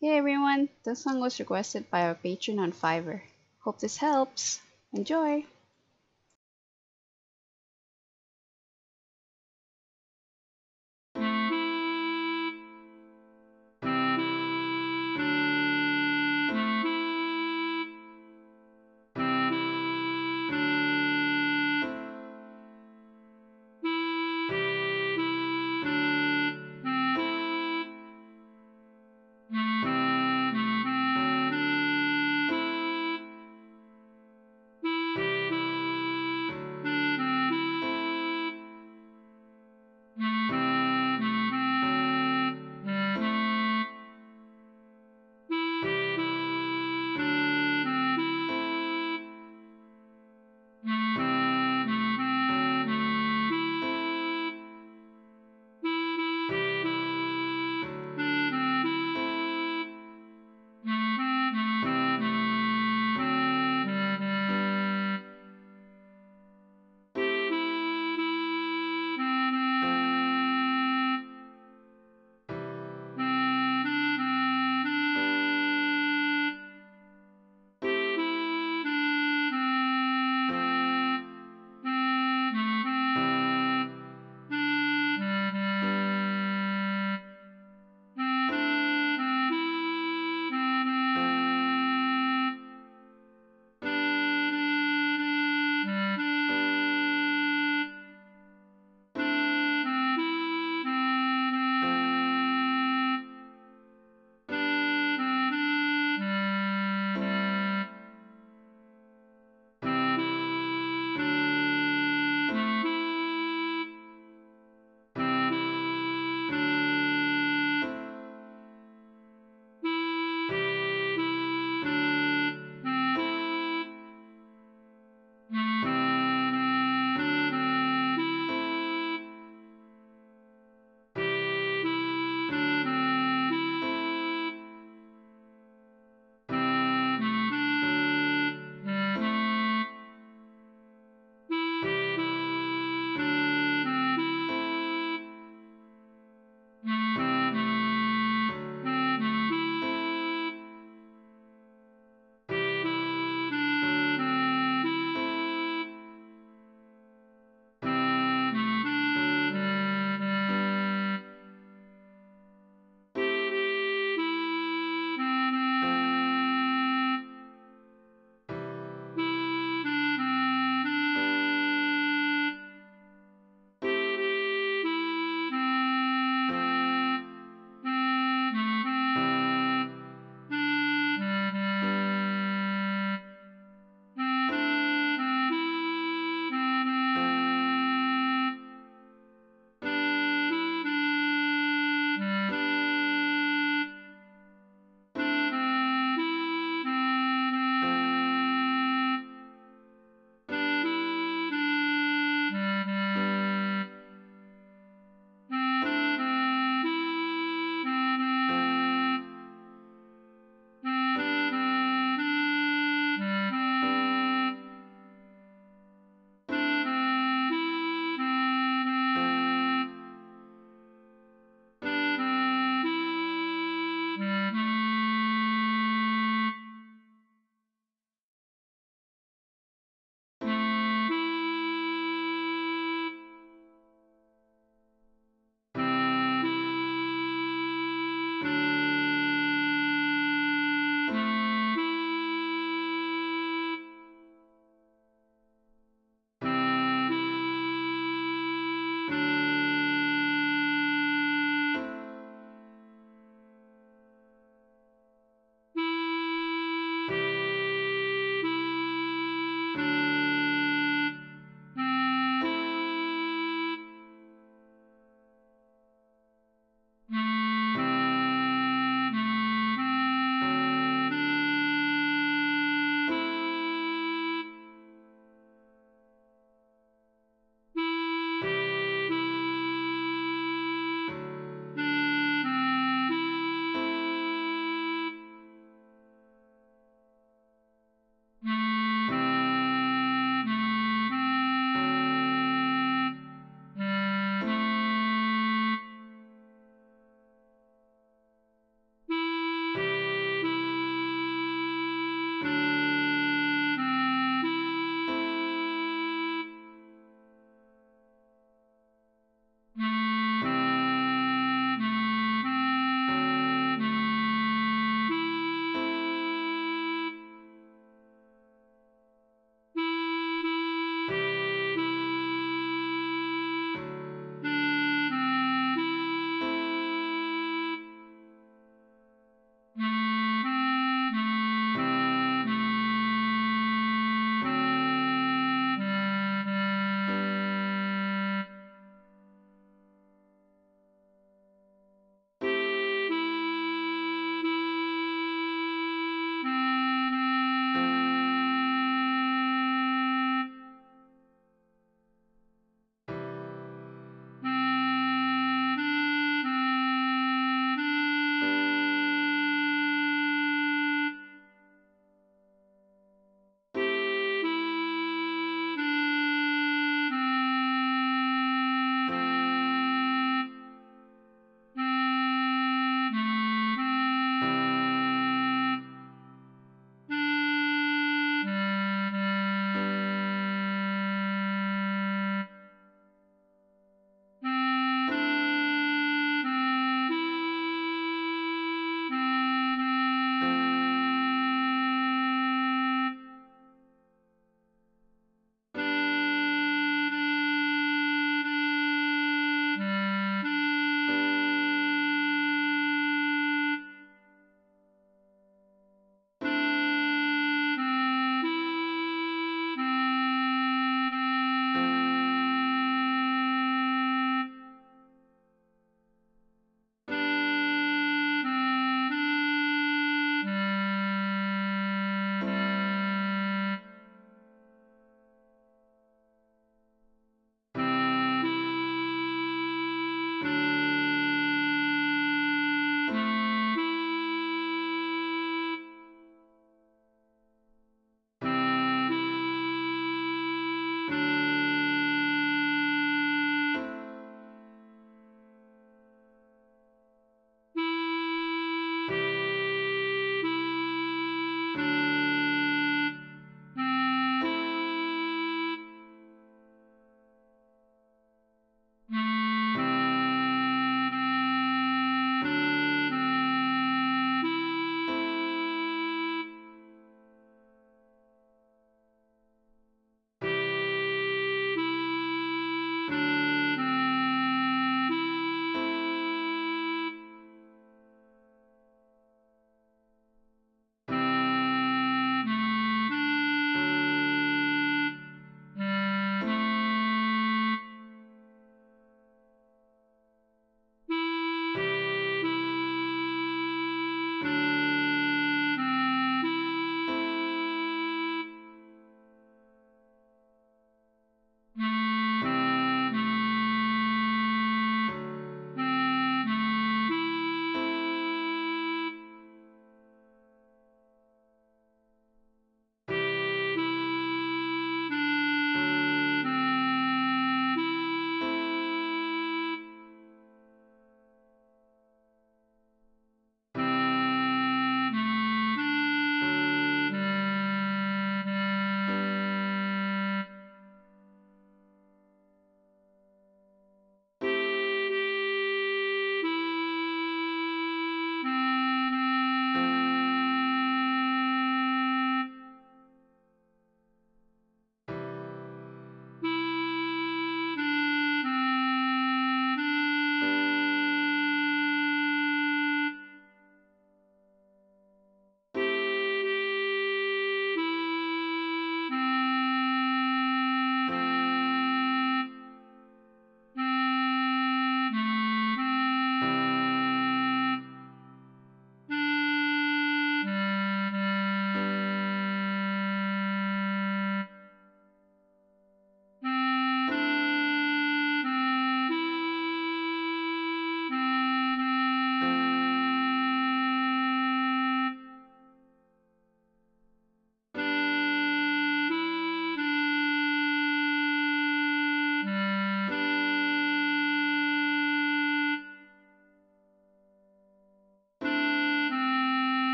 Hey everyone, this song was requested by our patron on Fiverr. Hope this helps. Enjoy!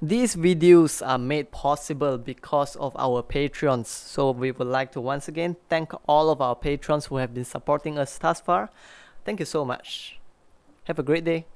These videos are made possible because of our patrons. So we would like to once again thank all of our patrons who have been supporting us thus far. Thank you so much. Have a great day.